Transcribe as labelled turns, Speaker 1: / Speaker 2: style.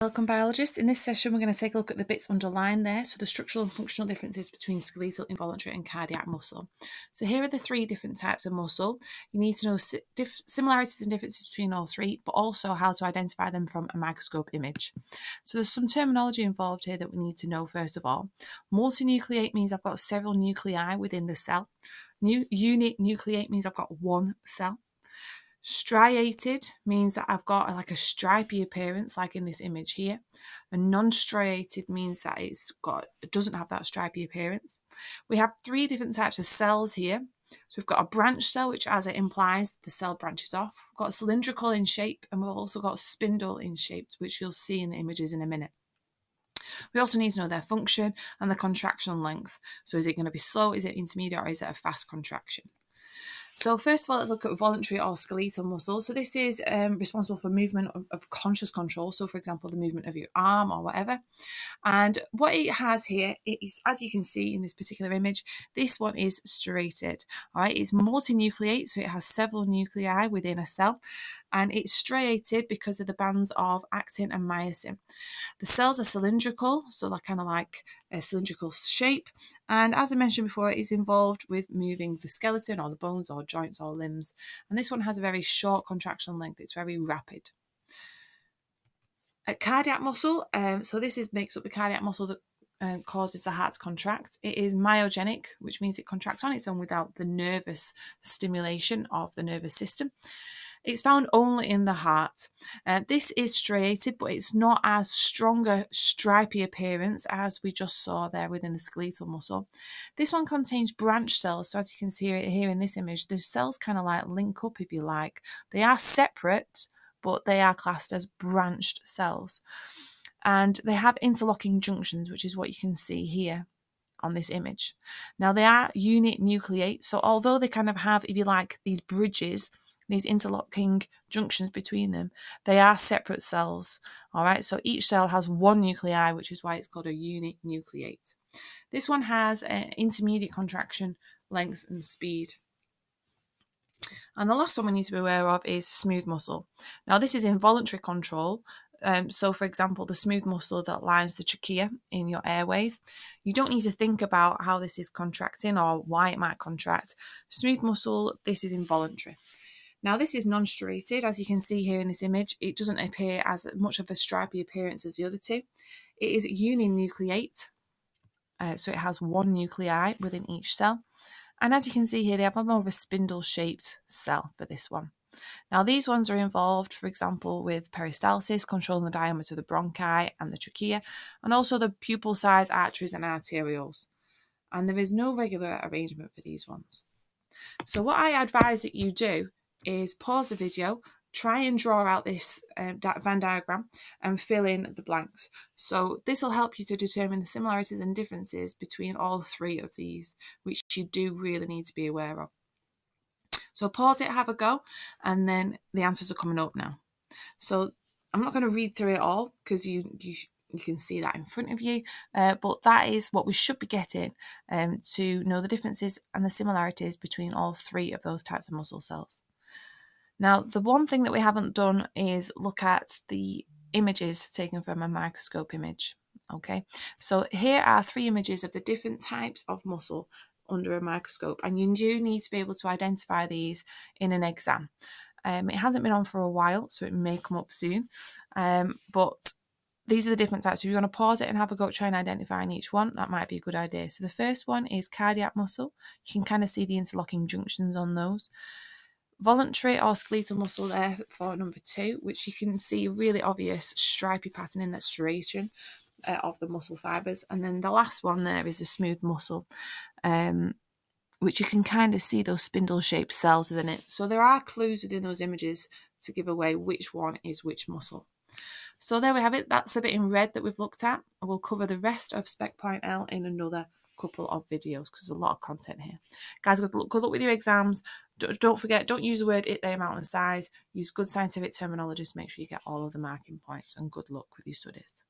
Speaker 1: Welcome biologists. In this session we're going to take a look at the bits underlined there, so the structural and functional differences between skeletal, involuntary and cardiac muscle. So here are the three different types of muscle. You need to know similarities and differences between all three, but also how to identify them from a microscope image. So there's some terminology involved here that we need to know first of all. Multinucleate means I've got several nuclei within the cell. New, uninucleate means I've got one cell. Striated means that I've got like a stripy appearance, like in this image here. And non-striated means that it's got it doesn't have that stripy appearance. We have three different types of cells here. So we've got a branch cell, which as it implies, the cell branches off. We've got cylindrical in shape, and we've also got spindle in shape, which you'll see in the images in a minute. We also need to know their function and the contraction length. So is it going to be slow, is it intermediate, or is it a fast contraction? So first of all, let's look at voluntary or skeletal muscle. So this is um, responsible for movement of, of, conscious control. So for example, the movement of your arm or whatever. And what it has here is, as you can see in this particular image, this one is striated. All right, it's multinucleate, so it has several nuclei within a cell and it's striated because of the bands of actin and myosin. The cells are cylindrical, so they're kind of like a cylindrical shape. And as I mentioned before, it is involved with moving the skeleton or the bones or joints or limbs. And this one has a very short contraction length, it's very rapid. A cardiac muscle, um, so this is makes up the cardiac muscle that uh, causes the heart to contract. It is myogenic, which means it contracts on its own without the nervous stimulation of the nervous system. It's found only in the heart. Uh, this is striated, but it's not as strong a stripy appearance as we just saw there within the skeletal muscle. This one contains branch cells, so as you can see here in this image, the cells kind of like link up, if you like. They are separate, but they are classed as branched cells. And they have interlocking junctions, which is what you can see here on this image. Now they are uninucleate, so although they kind of have, if you like, these bridges these interlocking junctions between them, they are separate cells. All right, so each cell has one nuclei, which is why it's called a uninucleate. This one has an intermediate contraction length and speed. And the last one we need to be aware of is smooth muscle. Now, this is involuntary control. Um, so, for example, the smooth muscle that lines the trachea in your airways, you don't need to think about how this is contracting or why it might contract. Smooth muscle, this is involuntary. Now this is non-striated, as you can see here in this image. It doesn't appear as much of a stripy appearance as the other two. It is uninucleate, uh, so it has one nuclei within each cell. And as you can see here, they have a more of a spindle-shaped cell for this one. Now these ones are involved, for example, with peristalsis, controlling the diameter of the bronchi and the trachea, and also the pupil size arteries and arterioles. And there is no regular arrangement for these ones. So what I advise that you do is pause the video, try and draw out this um, Venn diagram and fill in the blanks. So this will help you to determine the similarities and differences between all three of these, which you do really need to be aware of. So pause it, have a go, and then the answers are coming up now. So I'm not going to read through it all because you, you you can see that in front of you. Uh, but that is what we should be getting um, to know the differences and the similarities between all three of those types of muscle cells. Now, the one thing that we haven't done is look at the images taken from a microscope image. Okay, so here are three images of the different types of muscle under a microscope, and you do need to be able to identify these in an exam. Um, it hasn't been on for a while, so it may come up soon. Um, but these are the different types. So you're going to pause it and have a go at trying identifying each one. That might be a good idea. So the first one is cardiac muscle. You can kind of see the interlocking junctions on those voluntary or skeletal muscle there for number two, which you can see really obvious stripy pattern in that striation uh, of the muscle fibres. And then the last one there is a smooth muscle, um, which you can kind of see those spindle shaped cells within it. So there are clues within those images to give away which one is which muscle. So there we have it. That's the bit in red that we've looked at. We'll cover the rest of Spec Point L in another couple of videos because there's a lot of content here. Guys, good luck, good luck with your exams. Don't forget, don't use the word it, they, amount, and size. Use good scientific terminology to make sure you get all of the marking points and good luck with your studies.